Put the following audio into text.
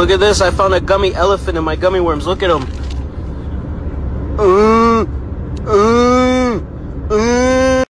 Look at this. I found a gummy elephant in my gummy worms. Look at him. Uh, uh, uh.